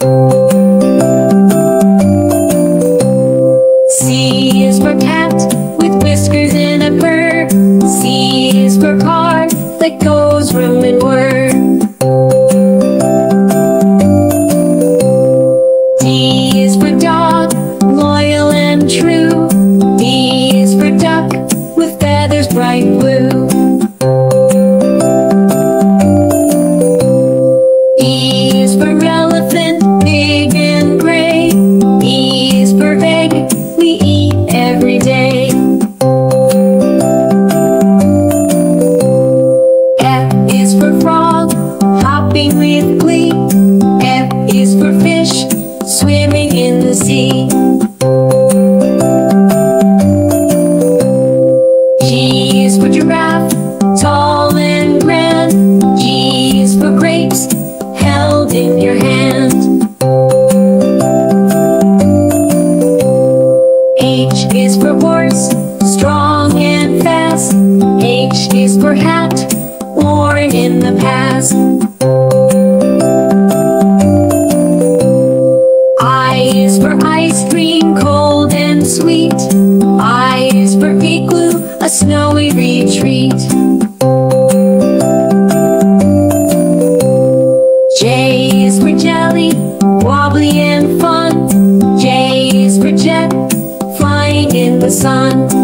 C is for cat with whiskers and a purr. C is for car that goes room and word. swimming in the sea. G is for giraffe, tall and grand. G is for grapes, held in your hand. H is for horse, strong and fast. H is for hat, worn in the past. Sun.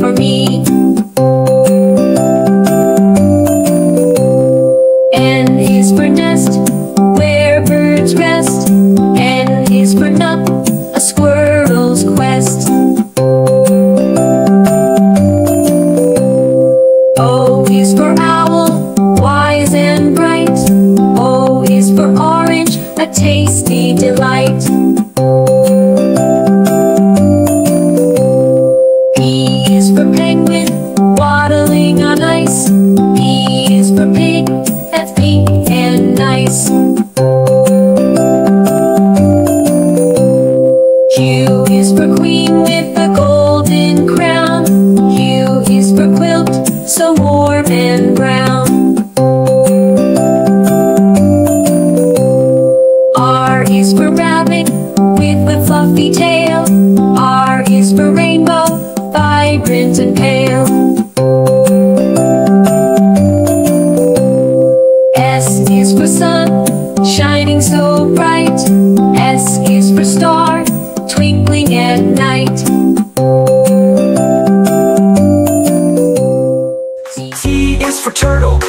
For me. N is for nest, where birds rest. N is for nut, a squirrel's quest. Oh, o is for owl, wise and bright. Oh, o is for orange, a tasty delight. So warm and brown. R is for rabbit with a fluffy tail. R is for rainbow, vibrant and pale. S is for sun, shining so bright.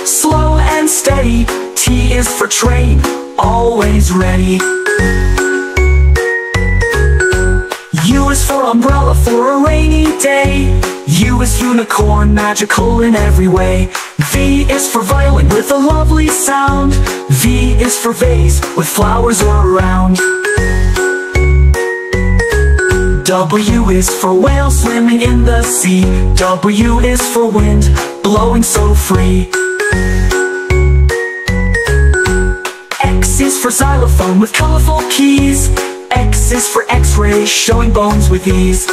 Slow and steady. T is for train, always ready. U is for umbrella for a rainy day. U is unicorn, magical in every way. V is for violin with a lovely sound. V is for vase with flowers around. W is for whale swimming in the sea. W is for wind, blowing so free. Is for xylophone with colorful keys. X is for x-ray, showing bones with ease.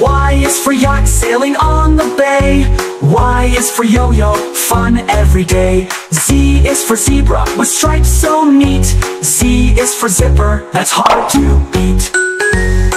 Y is for yacht sailing on the bay. Y is for yo-yo, fun every day. Z is for zebra with stripes so neat. Z is for zipper, that's hard to beat.